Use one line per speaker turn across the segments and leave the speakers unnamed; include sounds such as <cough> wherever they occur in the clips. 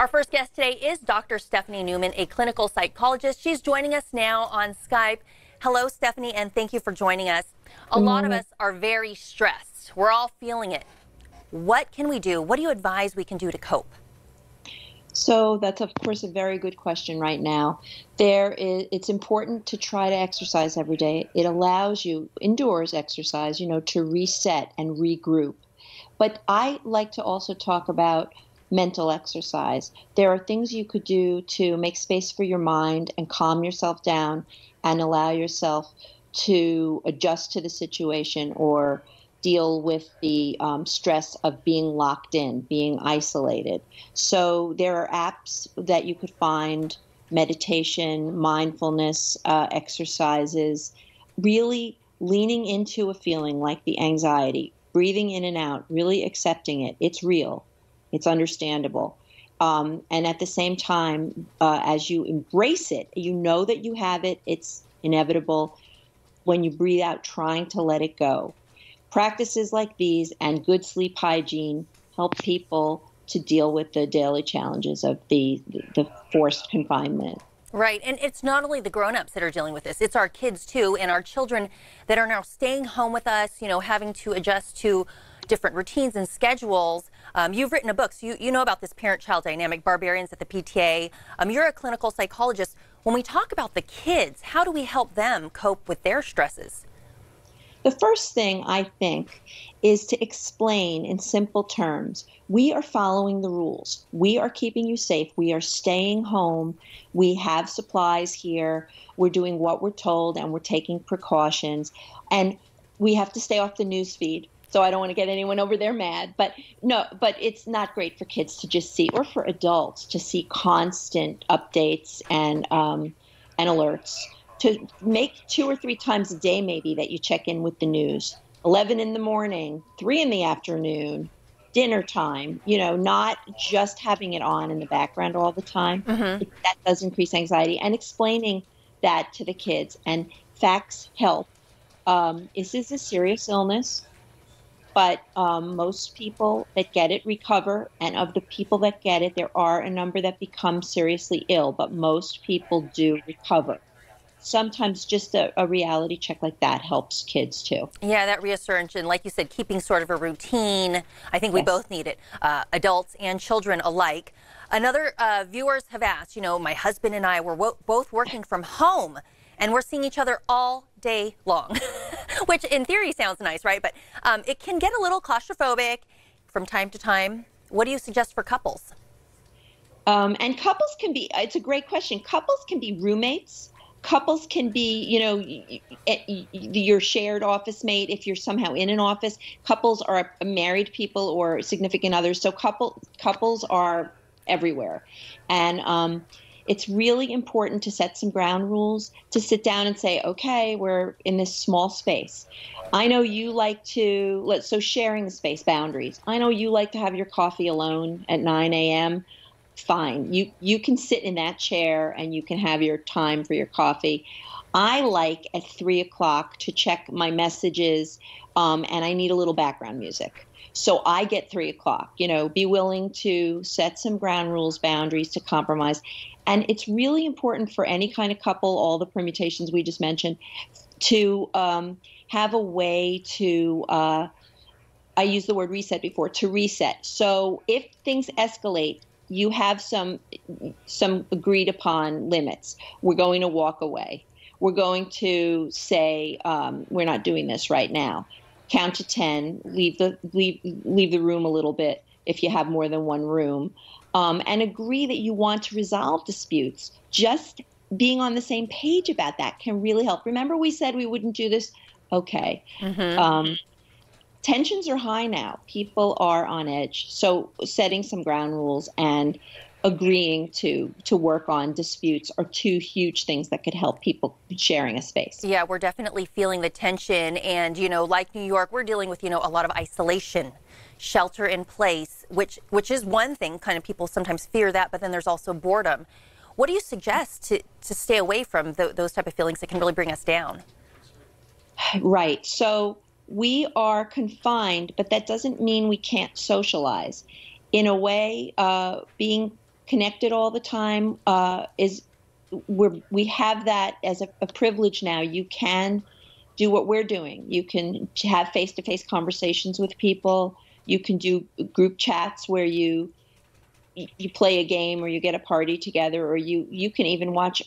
Our first guest today is Dr. Stephanie Newman, a clinical psychologist. She's joining us now on Skype. Hello, Stephanie, and thank you for joining us. A lot of us are very stressed. We're all feeling it. What can we do? What do you advise we can do to cope?
So that's of course a very good question right now. There is it's important to try to exercise every day. It allows you indoors exercise, you know, to reset and regroup. But I like to also talk about mental exercise. There are things you could do to make space for your mind and calm yourself down and allow yourself to adjust to the situation or deal with the um, stress of being locked in, being isolated. So there are apps that you could find meditation, mindfulness uh, exercises, really leaning into a feeling like the anxiety, breathing in and out, really accepting it. It's real, it's understandable. Um, and at the same time, uh, as you embrace it, you know that you have it, it's inevitable. When you breathe out, trying to let it go. Practices like these and good sleep hygiene help people to deal with the daily challenges of the, the forced confinement.
Right. And it's not only the grown-ups that are dealing with this, it's our kids too and our children that are now staying home with us, you know, having to adjust to different routines and schedules. Um, you've written a book, so you, you know about this parent-child dynamic, Barbarians at the PTA. Um, you're a clinical psychologist. When we talk about the kids, how do we help them cope with their stresses?
The first thing I think is to explain in simple terms we are following the rules. We are keeping you safe. We are staying home. We have supplies here. We're doing what we're told and we're taking precautions. And we have to stay off the news feed. So I don't want to get anyone over there mad, but no, but it's not great for kids to just see, or for adults to see constant updates and um, and alerts to make two or three times a day, maybe that you check in with the news. 11 in the morning, 3 in the afternoon, dinner time, you know, not just having it on in the background all the time. Mm-hmm. That does increase anxiety. And explaining that to the kids. And facts help. Um, this is a serious illness, but um, most people that get it recover. And of the people that get it, there are a number that become seriously ill, but most people do recover sometimes just a, a, reality check like that helps kids too.
Yeah, that reassurance and like you said, keeping sort of a routine. I think we yes. both need it, uh, adults and children alike. Another uh, viewers have asked, you know, my husband and I were both working from home and we're seeing each other all day long, <laughs> <laughs> which in theory sounds nice, right? But um, it can get a little claustrophobic from time to time. What do you suggest for couples?
Um, and couples can be, it's a great question. Couples can be roommates couples can be you know your shared office mate if you're somehow in an office couples are married people or significant others so couple couples are everywhere and um, it's really important to set some ground rules to sit down and say okay we're in this small space i know you like to let so sharing the space boundaries i know you like to have your coffee alone at 9 a.m fine. You you can sit in that chair and you can have your time for your coffee. I like at three o'clock to check my messages, um, and I need a little background music. So I get three o'clock. You know, be willing to set some ground rules, boundaries to compromise, and it's really important for any kind of couple, all the permutations we just mentioned, to um, have a way to. Uh, I used the word reset before to reset. So if things escalate, you have some some agreed upon limits. We're going to walk away. We're going to say um, we're not doing this right now. Count to ten. Leave the leave leave the room a little bit if you have more than one room, um, and agree that you want to resolve disputes. Just being on the same page about that can really help. Remember, we said we wouldn't do this. Okay. Mm-hmm. Um, tensions are high now. People are on edge. So setting some ground rules and agreeing to to work on disputes are two huge things that could help people sharing a space.
Yeah, we're definitely feeling the tension and you know, like New York, we're dealing with, you know, a lot of isolation, shelter in place, which which is one thing kind of people sometimes fear that, but then there's also boredom. What do you suggest to to stay away from th- those type of feelings that can really bring us down?
Right. So we are confined, but that doesn't mean we can't socialize. In a way, uh, being connected all the time uh, is we're, we have that as a, a privilege now. You can do what we're doing. You can have face to face conversations with people. You can do group chats where you you play a game or you get a party together or you you can even watch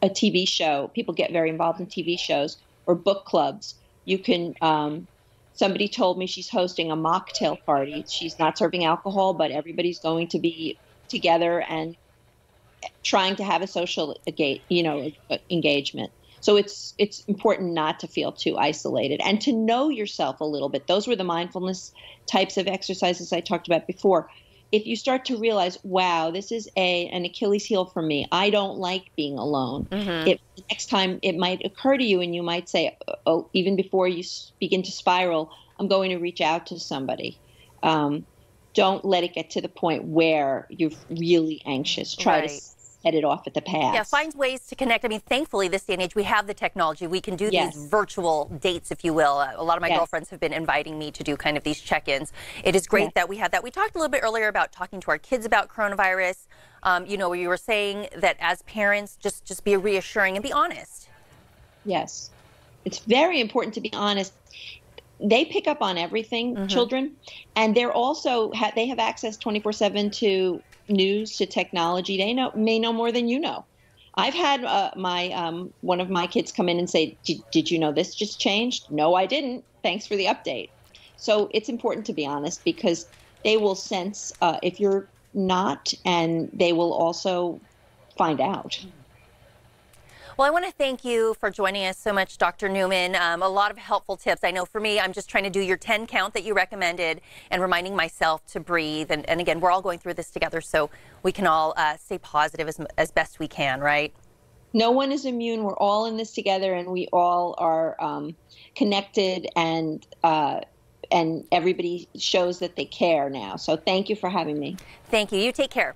a TV show. People get very involved in TV shows or book clubs. You can um, somebody told me she's hosting a mocktail party. She's not serving alcohol, but everybody's going to be together and trying to have a social you know engagement. So it's it's important not to feel too isolated and to know yourself a little bit. Those were the mindfulness types of exercises I talked about before. If you start to realize, wow, this is a an Achilles heel for me. I don't like being alone. Mm-hmm. It, next time it might occur to you, and you might say, oh, even before you begin to spiral, I'm going to reach out to somebody. Um, don't let it get to the point where you're really anxious. Try right. to headed off at the pass.
Yeah, find ways to connect. I mean, thankfully, this day and age, we have the technology. We can do yes. these virtual dates, if you will. A lot of my yes. girlfriends have been inviting me to do kind of these check ins. It is great yes. that we have that. We talked a little bit earlier about talking to our kids about coronavirus. Um, you know, where you were saying that as parents, just just be reassuring and be honest.
Yes, it's very important to be honest they pick up on everything mm-hmm. children and they're also ha- they have access 24/7 to news to technology, they know may know more than you know. I've had uh, my um, one of my kids come in and say, "Did you know this just changed?" No, I didn't. Thanks for the update. So it's important to be honest because they will sense uh, if you're not, and they will also find out.
Well, I want to thank you for joining us so much, Dr. Newman. Um, a lot of helpful tips. I know for me, I'm just trying to do your 10 count that you recommended and reminding myself to breathe. And, and again, we're all going through this together, so we can all uh, stay positive as, as best we can, right?
No one is immune. We're all in this together, and we all are um, connected and uh, and everybody shows that they care now. So thank you for having me.
Thank you. You take care.